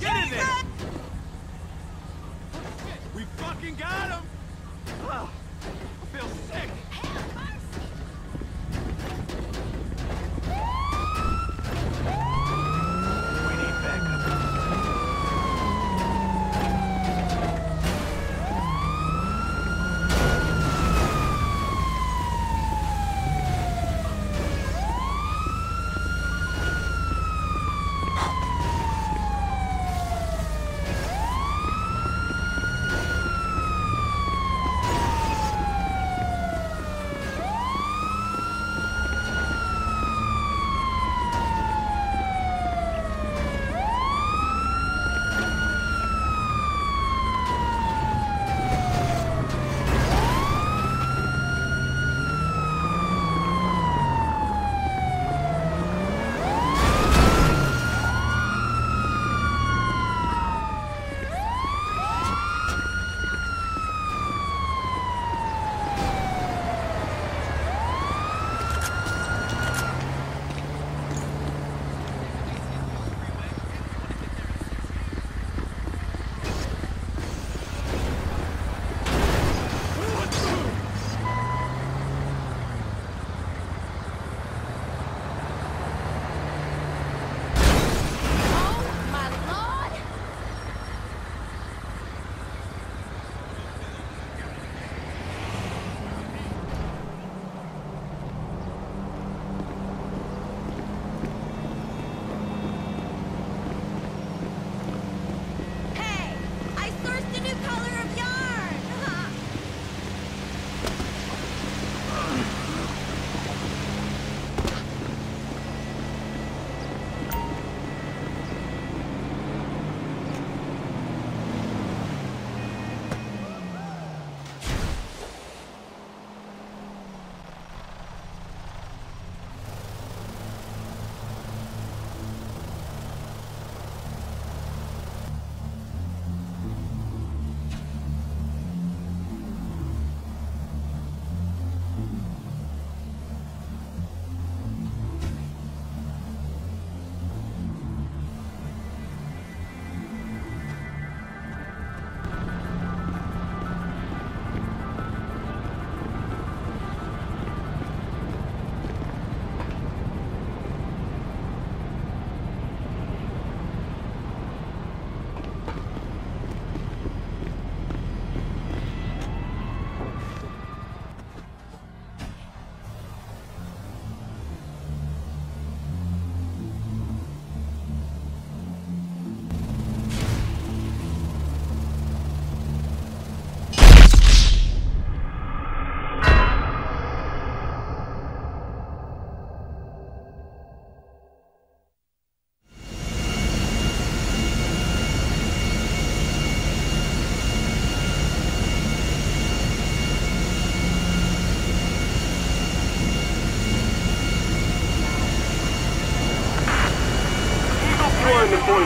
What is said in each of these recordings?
Get in there! We fucking got him! Oh, I feel sick!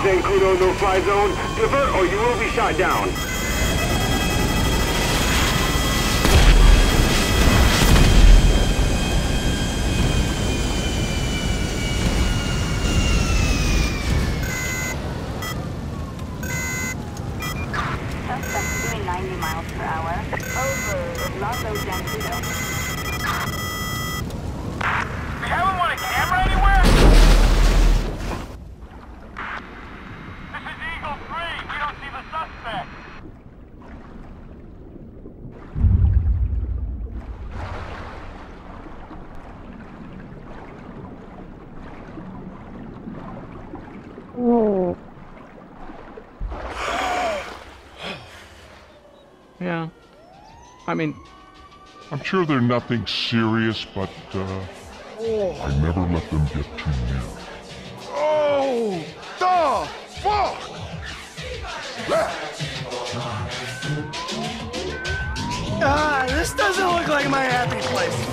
Zancudo, no fly zone. Divert or you will be shot down. Suspect doing 90 miles per hour. Over Lago Zancudo. See the. Yeah. I mean, I'm sure they're nothing serious, but uh, I never let them get too near. Oh, the fuck! Ah, this doesn't look like my happy place.